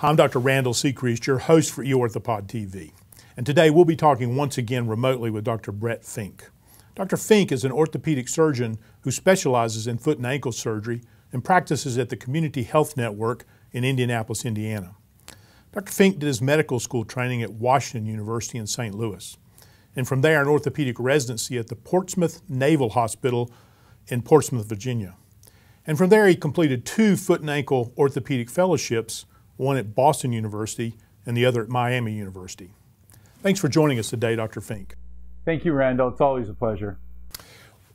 Hi, I'm Dr. Randale Sechrest, your host for eOrthopod TV. And today we'll be talking once again remotely with Dr. Brett Fink. Dr. Fink is an orthopedic surgeon who specializes in foot and ankle surgery and practices at the Community Health Network in Indianapolis, Indiana. Dr. Fink did his medical school training at Washington University in St. Louis, and from there an orthopedic residency at the Portsmouth Naval Hospital in Portsmouth, Virginia. And from there he completed two foot and ankle orthopedic fellowships one at Boston University and the other at Miami University. Thanks for joining us today, Dr. Fink. Thank you, Randale. It's always a pleasure.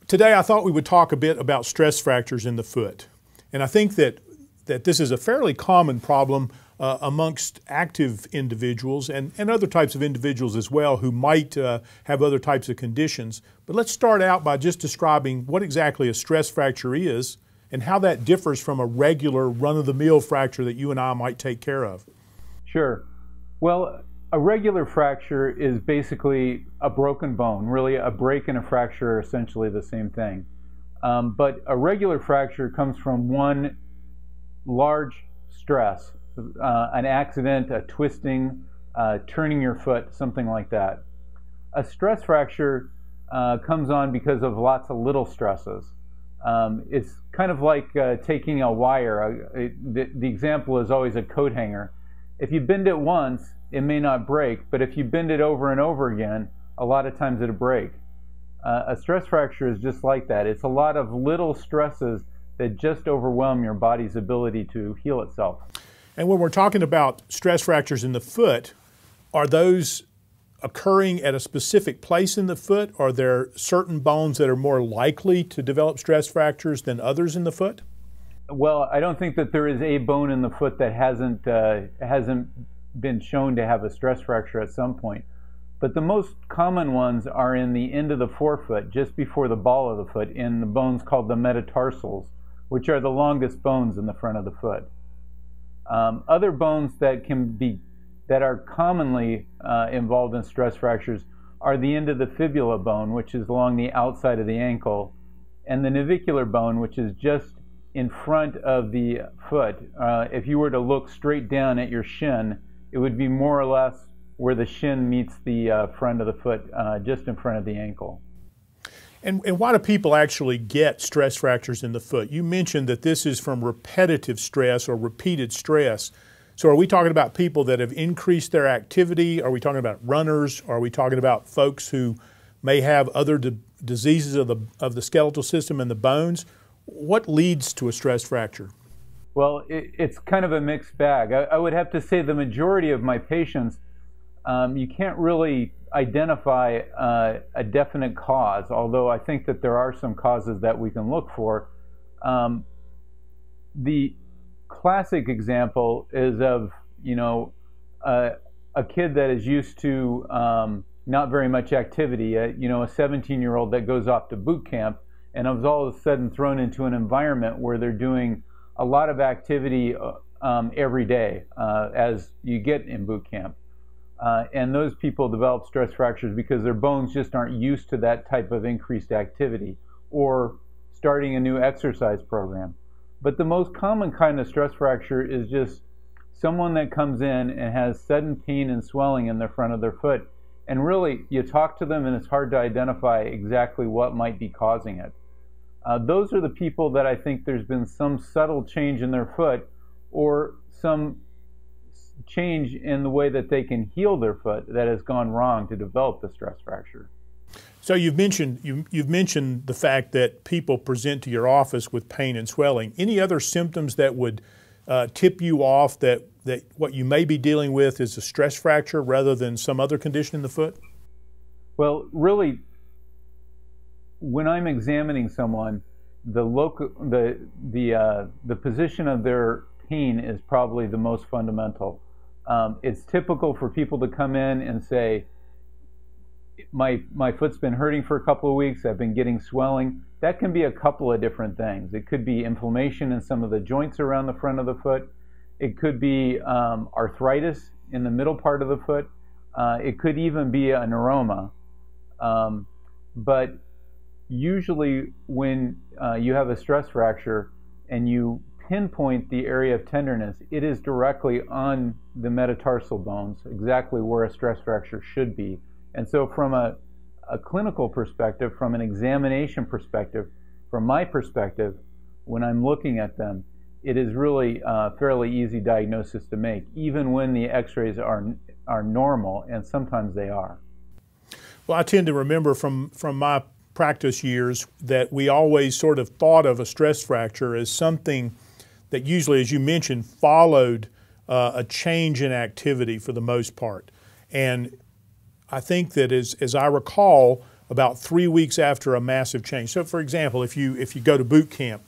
Today, I thought we would talk a bit about stress fractures in the foot. And I think that, that this is a fairly common problem uh, amongst active individuals and, and other types of individuals as well who might uh, have other types of conditions. But let's start out by just describing what exactly a stress fracture is and how that differs from a regular run of the mill fracture that you and I might take care of. Sure. Well, a regular fracture is basically a broken bone. Really, a break and a fracture are essentially the same thing. Um, but a regular fracture comes from one large stress, uh, an accident, a twisting, uh, turning your foot, something like that. A stress fracture uh, comes on because of lots of little stresses. Um, it's kind of like uh, taking a wire. Uh, it, the, the, example is always a coat hanger. If you bend it once, it may not break, but if you bend it over and over again, a lot of times it'll break. Uh, a stress fracture is just like that. It's a lot of little stresses that just overwhelm your body's ability to heal itself. And when we're talking about stress fractures in the foot, are those occurring at a specific place in the foot? Are there certain bones that are more likely to develop stress fractures than others in the foot? Well, I don't think that there is a bone in the foot that hasn't uh, hasn't been shown to have a stress fracture at some point. But the most common ones are in the end of the forefoot, just before the ball of the foot, in the bones called the metatarsals, which are the longest bones in the front of the foot. Um, other bones that can be that are commonly uh, involved in stress fractures are the end of the fibula bone, which is along the outside of the ankle, and the navicular bone, which is just in front of the foot. Uh, if you were to look straight down at your shin, it would be more or less where the shin meets the uh, front of the foot, uh, just in front of the ankle. And, and why do people actually get stress fractures in the foot? You mentioned that this is from repetitive stress or repeated stress. So are we talking about people that have increased their activity? Are we talking about runners? Are we talking about folks who may have other d- diseases of the, of the skeletal system and the bones? What leads to a stress fracture? Well, it, it's kind of a mixed bag. I, I, would have to say the majority of my patients, um, you can't really identify uh, a definite cause, although I think that there are some causes that we can look for. Um, the classic example is of you know a, a kid that is used to um, not very much activity. Uh, you know, a 17-year-old that goes off to boot camp and is all of a sudden thrown into an environment where they're doing a lot of activity uh, um, every day uh, as you get in boot camp. Uh, and those people develop stress fractures because their bones just aren't used to that type of increased activity or starting a new exercise program. But the most common kind of stress fracture is just someone that comes in and has sudden pain and swelling in the front of their foot. And really, you talk to them and it's hard to identify exactly what might be causing it. Uh, those are the people that I think there's been some subtle change in their foot or some change in the way that they can heal their foot that has gone wrong to develop the stress fracture. So you've mentioned you, have mentioned the fact that people present to your office with pain and swelling. Any other symptoms that would uh, tip you off that that what you may be dealing with is a stress fracture rather than some other condition in the foot? Well, really, when I'm examining someone, the local the the uh, the position of their pain is probably the most fundamental. Um, it's typical for people to come in and say, my my foot's been hurting for a couple of weeks. I've been getting swelling. That can be a couple of different things. It could be inflammation in some of the joints around the front of the foot. It could be um, arthritis in the middle part of the foot. Uh, it could even be a neuroma. Um, but usually, when uh, you have a stress fracture and you pinpoint the area of tenderness, it is directly on the metatarsal bones, exactly where a stress fracture should be. And so, from a, a clinical perspective, from an examination perspective, from my perspective, when I'm looking at them, it is really a fairly easy diagnosis to make, even when the x rays are, are normal, and sometimes they are. Well, I tend to remember from, from my practice years that we always sort of thought of a stress fracture as something that usually, as you mentioned, followed uh, a change in activity for the most part. And I think that as, as I recall, about three weeks after a massive change. So, for example, if you if you go to boot camp,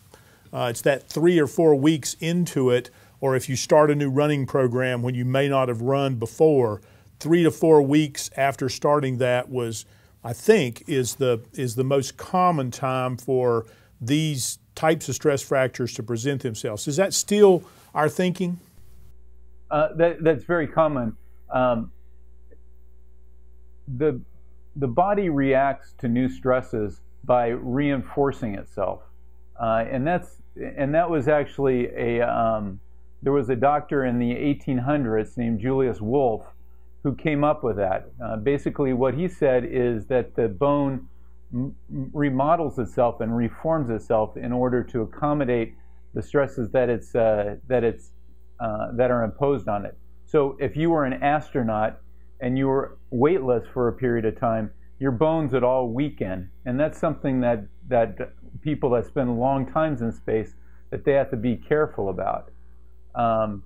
uh, it's that three or four weeks into it, or if you start a new running program when you may not have run before, three to four weeks after starting that was I think is the is the most common time for these types of stress fractures to present themselves. Is that still our thinking? Uh, that, that's very common. Um, the the body reacts to new stresses by reinforcing itself, uh, and that's and that was actually a um, there was a doctor in the 1800s named Julius Wolff who came up with that. Uh, basically, what he said is that the bone m- remodels itself and reforms itself in order to accommodate the stresses that it's uh, that it's uh, that are imposed on it. So, if you were an astronaut and you were weightless for a period of time, your bones would all weaken, and that's something that that people that spend long times in space that they have to be careful about. Um,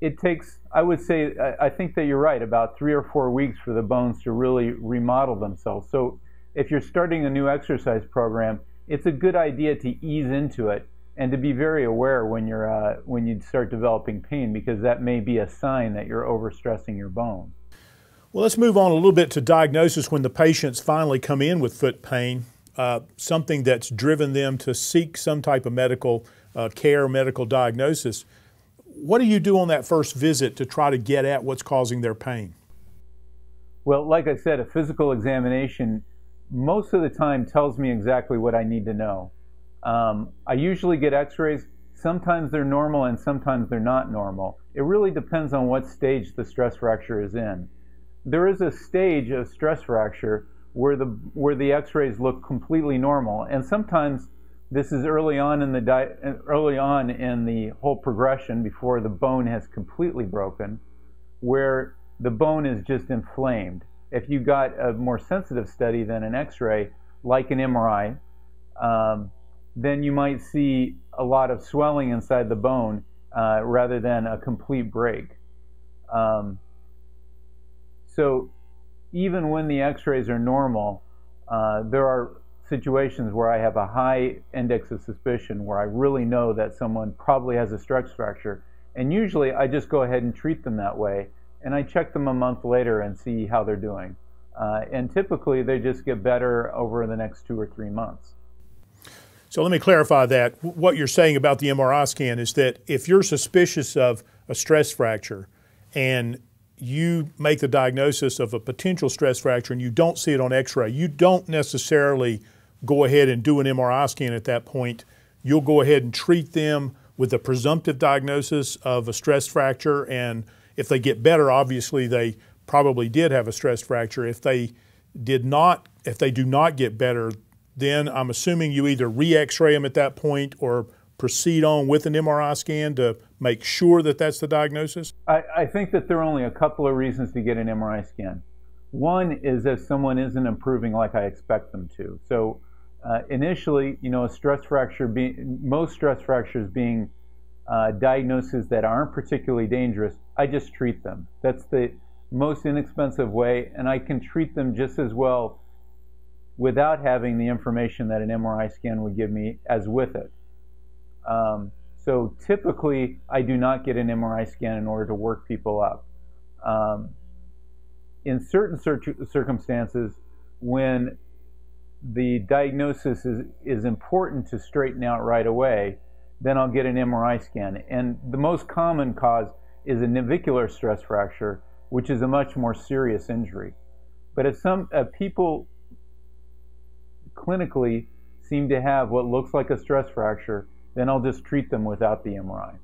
it takes, I would say, I think that you're right, about three or four weeks for the bones to really remodel themselves. So if you're starting a new exercise program, it's a good idea to ease into it and to be very aware when you're uh, when you start developing pain because that may be a sign that you're overstressing your bone. Well, let's move on a little bit to diagnosis when the patients finally come in with foot pain, uh, something that's driven them to seek some type of medical uh, care, medical diagnosis what do you do on that first visit to try to get at what's causing their pain? Well, like I said, a physical examination most of the time tells me exactly what I need to know. Um, I usually get x rays. Sometimes they're normal and sometimes they're not normal. It really depends on what stage the stress fracture is in. There is a stage of stress fracture where the, where the x rays look completely normal, and sometimes this is early on in the early on in the whole progression before the bone has completely broken, where the bone is just inflamed. If you got a more sensitive study than an X-ray, like an MRI, um, then you might see a lot of swelling inside the bone uh, rather than a complete break. Um, so even when the X-rays are normal, uh, there are situations where I have a high index of suspicion, where I really know that someone probably has a stress fracture. And usually I just go ahead and treat them that way. And I check them a month later and see how they're doing. Uh, and typically they just get better over the next two or three months. So let me clarify that. What you're saying about the MRI scan is that if you're suspicious of a stress fracture and you make the diagnosis of a potential stress fracture and you don't see it on x ray, you don't necessarily go ahead and do an MRI scan at that point. You'll go ahead and treat them with a presumptive diagnosis of a stress fracture. And if they get better, obviously they probably did have a stress fracture. If they did not, if they do not get better, then I'm assuming you either re x ray them at that point or proceed on with an MRI scan to make sure that that's the diagnosis? I, I, think that there are only a couple of reasons to get an MRI scan. One is if someone isn't improving like I expect them to. So uh, initially, you know, a stress fracture being most stress fractures being uh, diagnoses that aren't particularly dangerous, I just treat them. That's the most inexpensive way, and I can treat them just as well without having the information that an MRI scan would give me as with it. Um, so typically, I do not get an MRI scan in order to work people up. Um, in certain circumstances, when the diagnosis is, is important to straighten out right away, then I'll get an MRI scan. And the most common cause is a navicular stress fracture, which is a much more serious injury. But if some uh, people clinically seem to have what looks like a stress fracture then I'll just treat them without the MRI.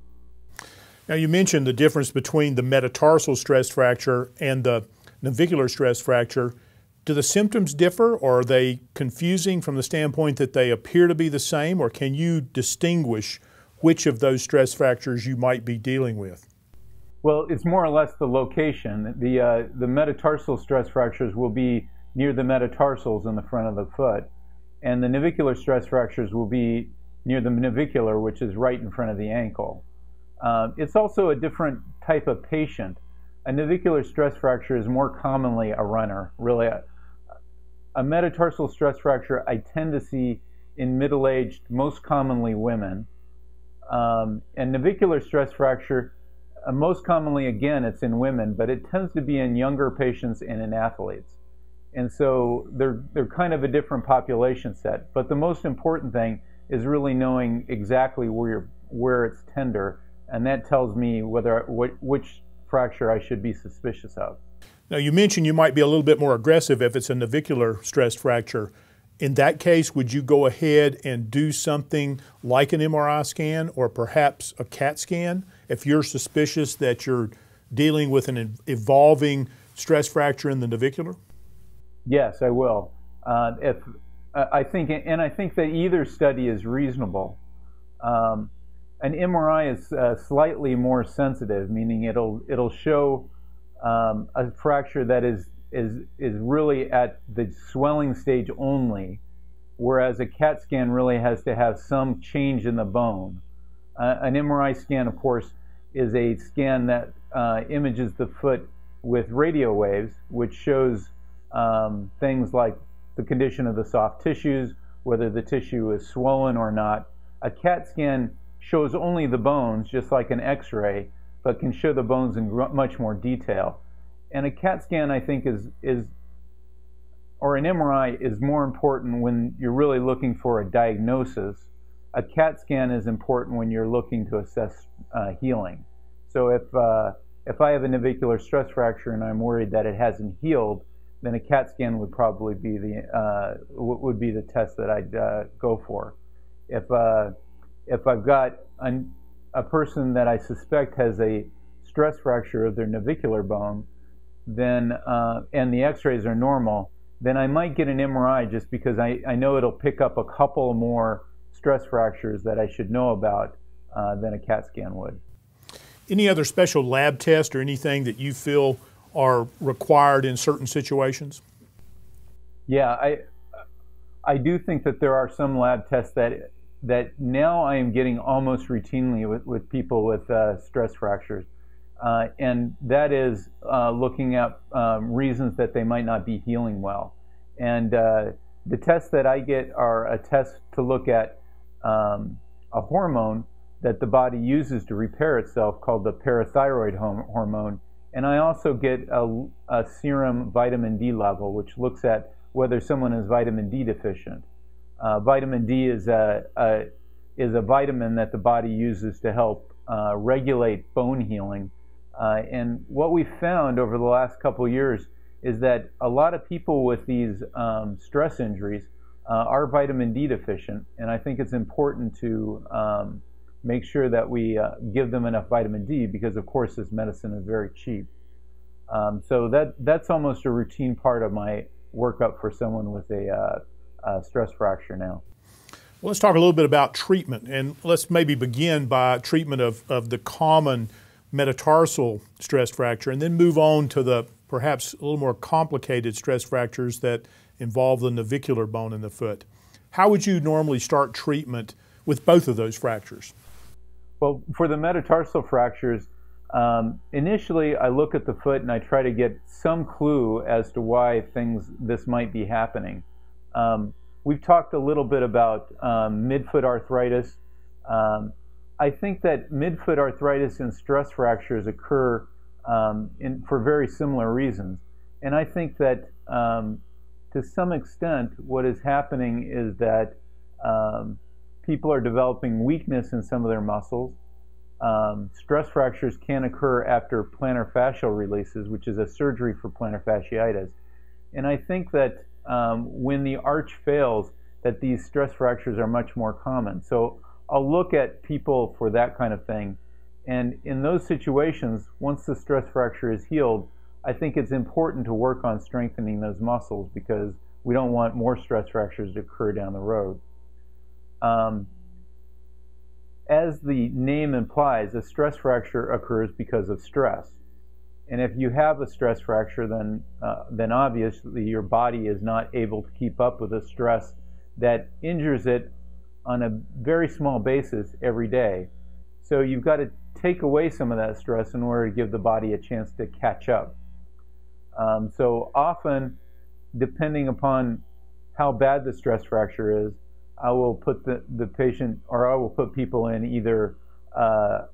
Now, you mentioned the difference between the metatarsal stress fracture and the navicular stress fracture. Do the symptoms differ, or are they confusing from the standpoint that they appear to be the same, or can you distinguish which of those stress fractures you might be dealing with? Well, it's more or less the location. The, uh, the metatarsal stress fractures will be near the metatarsals in the front of the foot, and the navicular stress fractures will be near the navicular, which is right in front of the ankle. Uh, it's also a different type of patient. A navicular stress fracture is more commonly a runner, really. A, a metatarsal stress fracture I tend to see in middle aged, most commonly women. Um, and navicular stress fracture, uh, most commonly, again, it's in women, but it tends to be in younger patients and in athletes. And so they're, they're kind of a different population set. But the most important thing is really knowing exactly where, where it's tender and that tells me whether which fracture I should be suspicious of. Now, you mentioned you might be a little bit more aggressive if it's a navicular stress fracture. In that case, would you go ahead and do something like an MRI scan or perhaps a CAT scan if you're suspicious that you're dealing with an evolving stress fracture in the navicular? Yes, I will. Uh, if I think, and I think that either study is reasonable. Um, an MRI is uh, slightly more sensitive, meaning it'll it'll show um, a fracture that is is is really at the swelling stage only, whereas a CAT scan really has to have some change in the bone. Uh, an MRI scan, of course, is a scan that uh, images the foot with radio waves, which shows um, things like the condition of the soft tissues, whether the tissue is swollen or not. A CAT scan shows only the bones, just like an x-ray, but can show the bones in much more detail. And a CAT scan, I think, is, is or an MRI is more important when you're really looking for a diagnosis. A CAT scan is important when you're looking to assess uh, healing. So if, uh, if I have a navicular stress fracture and I'm worried that it hasn't healed, then a CAT scan would probably be the, uh, would be the test that I'd uh, go for. If uh, if I've got a, a person that I suspect has a stress fracture of their navicular bone, then uh, and the X-rays are normal, then I might get an MRI just because I, I know it'll pick up a couple more stress fractures that I should know about uh, than a CAT scan would. Any other special lab test or anything that you feel are required in certain situations? Yeah, I I do think that there are some lab tests that that now I am getting almost routinely with, with people with uh, stress fractures. Uh, and that is uh, looking at um, reasons that they might not be healing well. And uh, the tests that I get are a test to look at um, a hormone that the body uses to repair itself called the parathyroid hormone. And I also get a, a serum vitamin D level, which looks at whether someone is vitamin D deficient. Uh, vitamin D is a, a, is a vitamin that the body uses to help uh, regulate bone healing. Uh, and what we found over the last couple years is that a lot of people with these um, stress injuries uh, are vitamin D deficient, and I think it's important to um, make sure that we uh, give them enough vitamin D because, of course, this medicine is very cheap. Um, so that that's almost a routine part of my workup for someone with a uh, uh, stress fracture now. Well, let's talk a little bit about treatment, and let's maybe begin by treatment of, of the common metatarsal stress fracture, and then move on to the perhaps a little more complicated stress fractures that involve the navicular bone in the foot. How would you normally start treatment with both of those fractures? Well, for the metatarsal fractures, um, initially I look at the foot and I try to get some clue as to why things this might be happening. Um, we've talked a little bit about um, midfoot arthritis. Um, I think that midfoot arthritis and stress fractures occur um, in, for very similar reasons. And I think that um, to some extent, what is happening is that people are developing weakness in some of their muscles. Um, stress fractures can occur after plantar fascial releases, which is a surgery for plantar fasciitis. And I think that um, when the arch fails, that these stress fractures are much more common. So I'll look at people for that kind of thing. And in those situations, once the stress fracture is healed, I think it's important to work on strengthening those muscles because we don't want more stress fractures to occur down the road. Um, as the name implies, a stress fracture occurs because of stress. And if you have a stress fracture, then, uh, then obviously your body is not able to keep up with the stress that injures it on a very small basis every day. So you've got to take away some of that stress in order to give the body a chance to catch up. Um, so often, depending upon how bad the stress fracture is, I will put the, the patient or I will put people in either uh,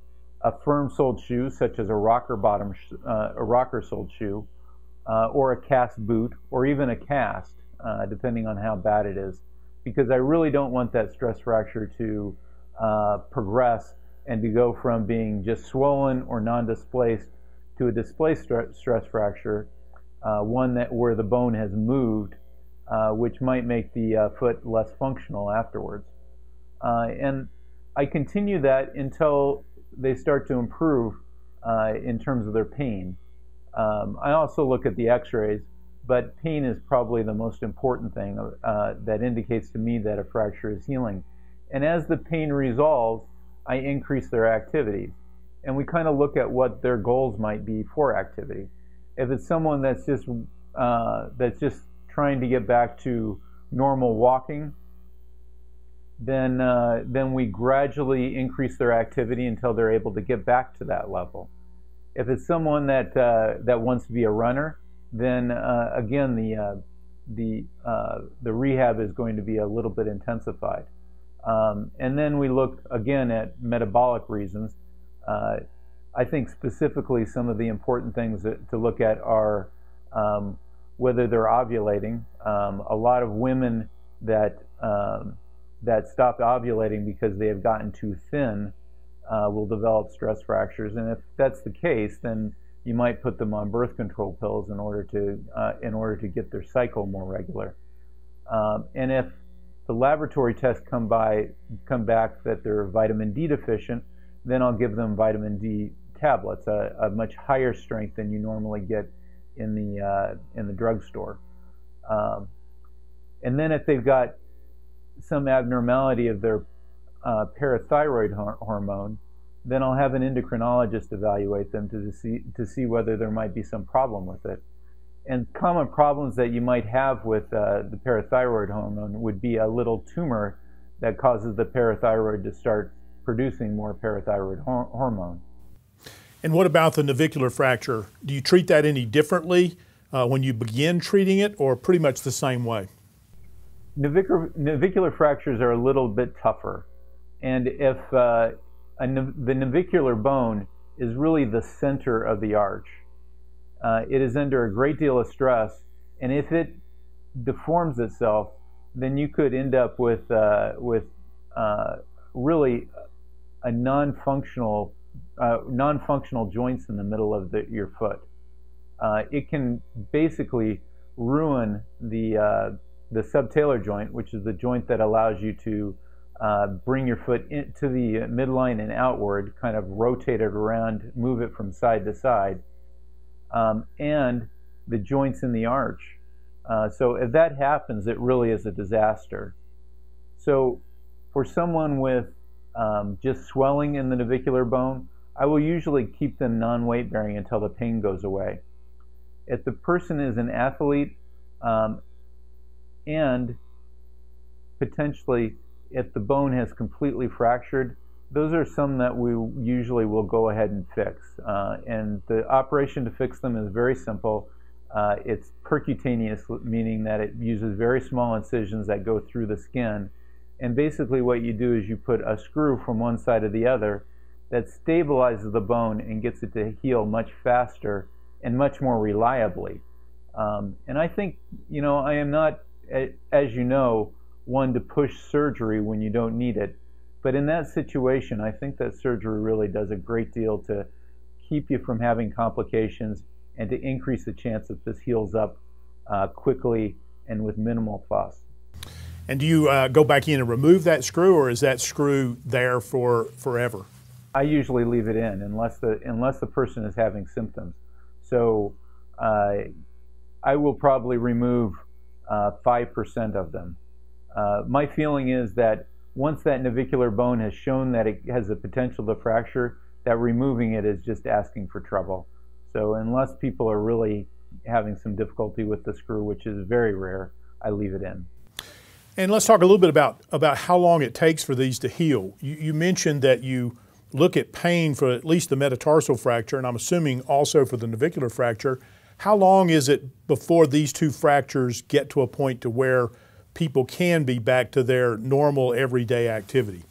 a firm soled shoe, such as a rocker bottom, uh, a rocker soled shoe, uh, or a cast boot, or even a cast, uh, depending on how bad it is, because I really don't want that stress fracture to uh, progress and to go from being just swollen or non-displaced to a displaced stress fracture, uh, one that where the bone has moved, uh, which might make the uh, foot less functional afterwards. Uh, and I continue that until they start to improve uh, in terms of their pain. Um, I also look at the x-rays, but pain is probably the most important thing uh, that indicates to me that a fracture is healing. And as the pain resolves, I increase their activities. And we kind of look at what their goals might be for activity. If it's someone that's just that's just trying to get back to normal walking, then uh, then we gradually increase their activity until they're able to get back to that level. If it's someone that uh, that wants to be a runner, then uh, again the uh, the uh, the rehab is going to be a little bit intensified. Um, and then we look again at metabolic reasons. Uh, I think specifically some of the important things that, to look at are um, whether they're ovulating. Um, a lot of women that um, that stop ovulating because they have gotten too thin uh, will develop stress fractures, and if that's the case, then you might put them on birth control pills in order to uh, in order to get their cycle more regular. Um, and if the laboratory tests come by come back that they're vitamin D deficient, then I'll give them vitamin D tablets, a, a much higher strength than you normally get in the uh, in the drugstore. Um, and then if they've got some abnormality of their uh, parathyroid hor- hormone, then I'll have an endocrinologist evaluate them to see to see whether there might be some problem with it and common problems that you might have with uh, the parathyroid hormone would be a little tumor that causes the parathyroid to start producing more parathyroid hor- hormone. And what about the navicular fracture? Do you treat that any differently uh, when you begin treating it, or pretty much the same way? Navicular, navicular fractures are a little bit tougher, and if uh, the navicular bone is really the center of the arch, uh, it is under a great deal of stress, and if it deforms itself, then you could end up with uh, with uh, really a non-functional uh, non-functional joints in the middle of the, your foot. Uh, it can basically ruin the uh, the subtalar joint, which is the joint that allows you to bring your foot into the midline and outward, kind of rotate it around, move it from side to side um, and the joints in the arch. Uh, so if that happens, it really is a disaster. So for someone with um, just swelling in the navicular bone, I will usually keep them non-weight bearing until the pain goes away. If the person is an athlete um, and potentially if the bone has completely fractured, those are some that we usually will go ahead and fix. Uh, and the operation to fix them is very simple. Uh, it's percutaneous, meaning that it uses very small incisions that go through the skin. And basically, what you do is you put a screw from one side to the other that stabilizes the bone and gets it to heal much faster and much more reliably. Um, and I think, you know, I am not, as you know, one to push surgery when you don't need it. But in that situation, I think that surgery really does a great deal to keep you from having complications and to increase the chance that this heals up uh, quickly and with minimal fuss. And do you uh, go back in and remove that screw, or is that screw there for forever? I usually leave it in unless the unless the person is having symptoms. So uh, I will probably remove uh, five percent of them. Uh, my feeling is that once that navicular bone has shown that it has the potential to fracture, that removing it is just asking for trouble. So unless people are really having some difficulty with the screw, which is very rare, I leave it in. And let's talk a little bit about, about how long it takes for these to heal. You, you mentioned that you look at pain for at least the metatarsal fracture, and I'm assuming also for the navicular fracture. How long is it before these two fractures get to a point to where people can be back to their normal everyday activity?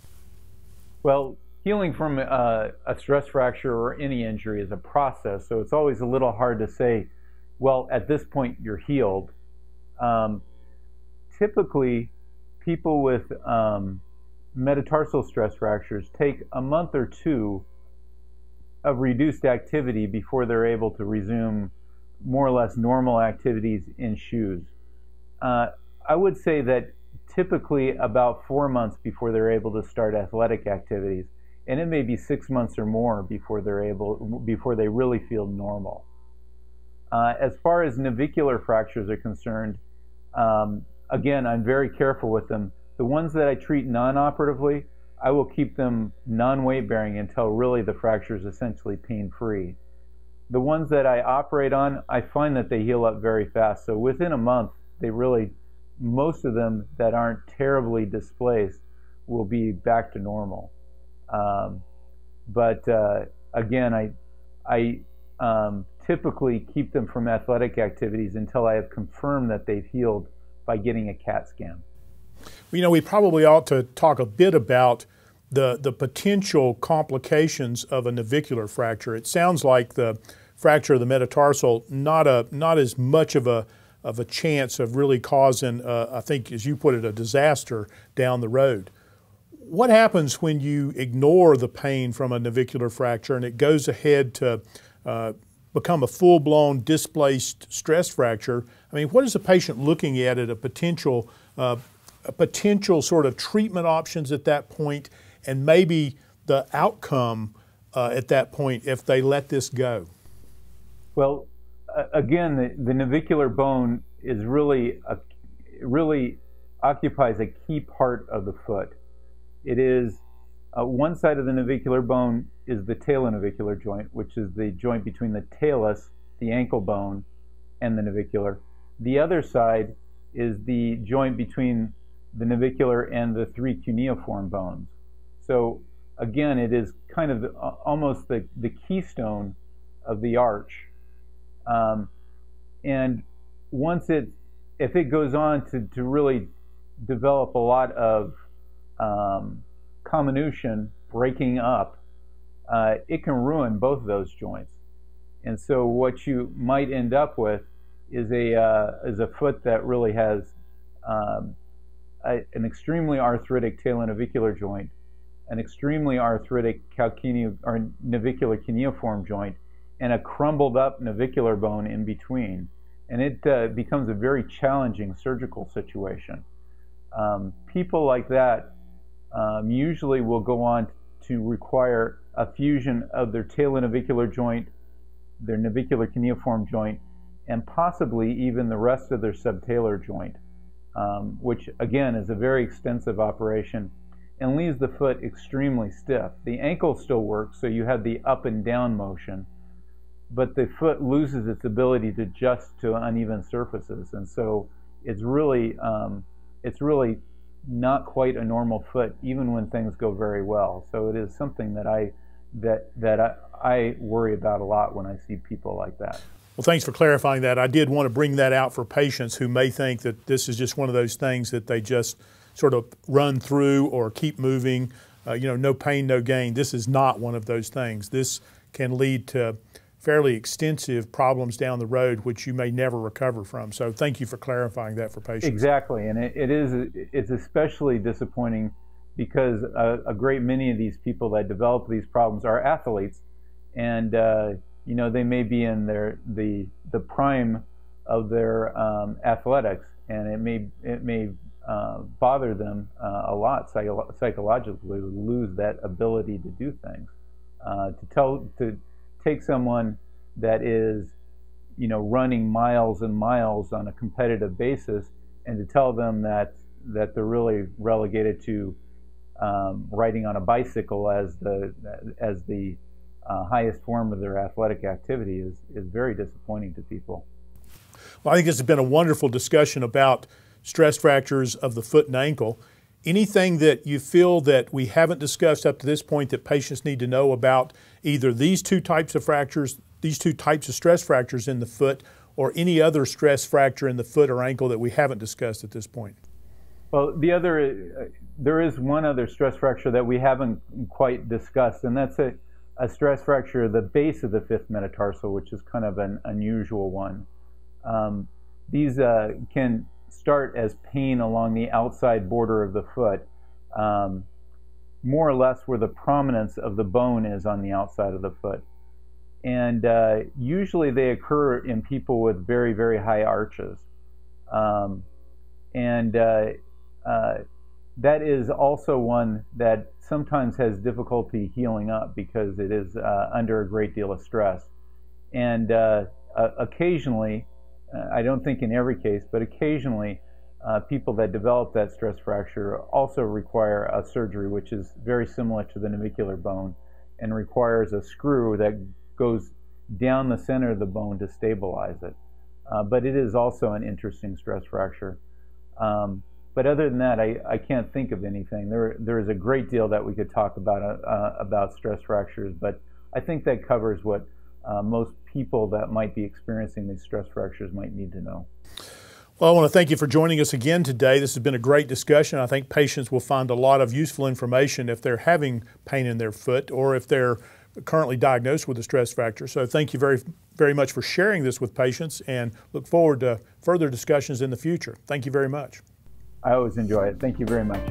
Well, healing from a, a stress fracture or any injury is a process, so it's always a little hard to say, well, at this point you're healed. Um, typically, people with um, metatarsal stress fractures take a month or two of reduced activity before they're able to resume more or less normal activities in shoes. Uh, I would say that typically about four months before they're able to start athletic activities, and it may be six months or more before they're able before they really feel normal. Uh, as far as navicular fractures are concerned, um, again, I'm very careful with them. The ones that I treat non-operatively, I will keep them non-weight bearing until really the fracture is essentially pain-free. The ones that I operate on, I find that they heal up very fast. So within a month, they really most of them that aren't terribly displaced will be back to normal. Um, but uh, again, I, I um, typically keep them from athletic activities until I have confirmed that they've healed by getting a CAT scan. You know, we probably ought to talk a bit about the, the potential complications of a navicular fracture. It sounds like the fracture of the metatarsal, not, a, not as much of a of a chance of really causing, uh, I think, as you put it, a disaster down the road. What happens when you ignore the pain from a navicular fracture and it goes ahead to uh, become a full blown displaced stress fracture? I mean, what is the patient looking at at a potential, uh, potential sort of treatment options at that point, and maybe the outcome uh, at that point if they let this go? Well, again, the, the, navicular bone is really a, really occupies a key part of the foot. It is uh, one side of the navicular bone is the talonavicular joint, which is the joint between the talus, the ankle bone, and the navicular. The other side is the joint between the navicular and the three cuneiform bones. So again, it is kind of the, almost the, the keystone of the arch um, and once it, if it goes on to, to really develop a lot of um, comminution, breaking up, uh, it can ruin both of those joints. And so what you might end up with is a uh, is a foot that really has um, a, an extremely arthritic talonavicular joint, an extremely arthritic calcaneo or navicular cuneiform joint, and a crumbled up navicular bone in between. And it uh, becomes a very challenging surgical situation. Um, people like that um, usually will go on to require a fusion of their talonavicular joint, their navicular cuneiform joint, and possibly even the rest of their subtalar joint, um, which again is a very extensive operation and leaves the foot extremely stiff. The ankle still works, so you have the up and down motion, but the foot loses its ability to adjust to uneven surfaces, and so it's really um, it's really not quite a normal foot, even when things go very well. So it is something that I that that I, I worry about a lot when I see people like that. Well, thanks for clarifying that. I did want to bring that out for patients who may think that this is just one of those things that they just sort of run through or keep moving. Uh, you know, no pain, no gain. This is not one of those things. This can lead to fairly extensive problems down the road, which you may never recover from. So thank you for clarifying that for patients. Exactly, and it, it is it's especially disappointing because a, a, great many of these people that develop these problems are athletes, and uh, you know they may be in their the the prime of their um, athletics, and it may it may uh, bother them uh, a lot psycho- psychologically lose that ability to do things. Uh, to tell to take someone that is, you know, running miles and miles on a competitive basis, and to tell them that that they're really relegated to um, riding on a bicycle as the as the uh, highest form of their athletic activity is is very disappointing to people. Well, I think this has been a wonderful discussion about stress fractures of the foot and ankle. Anything that you feel that we haven't discussed up to this point that patients need to know about either these two types of fractures, these two types of stress fractures in the foot, or any other stress fracture in the foot or ankle that we haven't discussed at this point? Well, the other, uh, there is one other stress fracture that we haven't quite discussed, and that's a, a stress fracture of the base of the fifth metatarsal, which is kind of an unusual one. Um, these uh, can start as pain along the outside border of the foot, um, more or less where the prominence of the bone is on the outside of the foot. And uh, usually they occur in people with very, very high arches. Um, and uh, uh, that is also one that sometimes has difficulty healing up because it is uh, under a great deal of stress. And uh, occasionally, uh, I don't think in every case, but occasionally, uh, people that develop that stress fracture also require a surgery, which is very similar to the navicular bone and requires a screw that goes down the center of the bone to stabilize it. Uh, but it is also an interesting stress fracture. Um, but other than that, I, I can't think of anything. There, there is a great deal that we could talk about uh, uh about stress fractures, but I think that covers what uh, most people that might be experiencing these stress fractures might need to know. Well, I want to thank you for joining us again today. This has been a great discussion. I think patients will find a lot of useful information if they're having pain in their foot or if they're currently diagnosed with a stress fracture. So thank you very, very much for sharing this with patients and look forward to further discussions in the future. Thank you very much. I always enjoy it. Thank you very much.